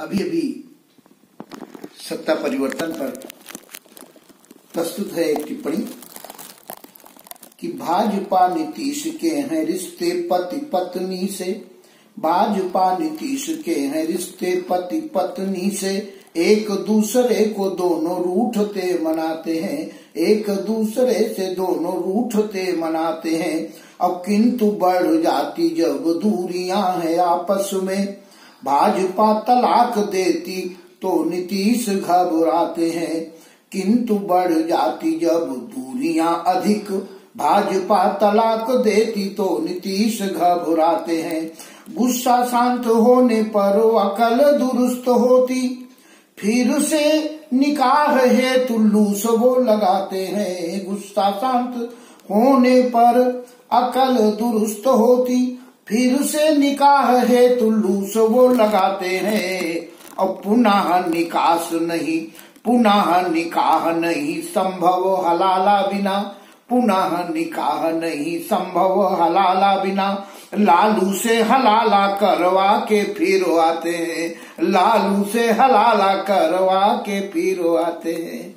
अभी अभी सत्ता परिवर्तन पर प्रस्तुत है एक टिप्पणी कि भाजपा नीतीश के हैं रिश्ते पति पत्नी से। भाजपा नीतीश के हैं रिश्ते पति पत्नी से। एक दूसरे को दोनों रूठते मनाते हैं। एक दूसरे से दोनों रूठते मनाते हैं। अब किंतु बढ़ जाती जब दूरियाँ हैं आपस में। भाजपा तलाक देती तो नीतीश घबराते हैं। किंतु बढ़ जाती जब दूरियाँ अधिक भाजपा तलाक देती तो नीतीश घबराते हैं। गुस्सा शांत होने पर अकल दुरुस्त होती, फिर से निकाह है तुल्लूस वो लगाते हैं। गुस्सा शांत होने पर अकल दुरुस्त होती फिर से निकाह है तो लूस वो लगाते हैं। और पुनः निकास नहीं, पुनः निकाह नहीं संभव हलाला बिना, पुनः निकाह नहीं संभव हलाला बिना। लालू से हलाला करवा के फिर आते हैं, लालू से हलाला करवा के फिर आते हैं।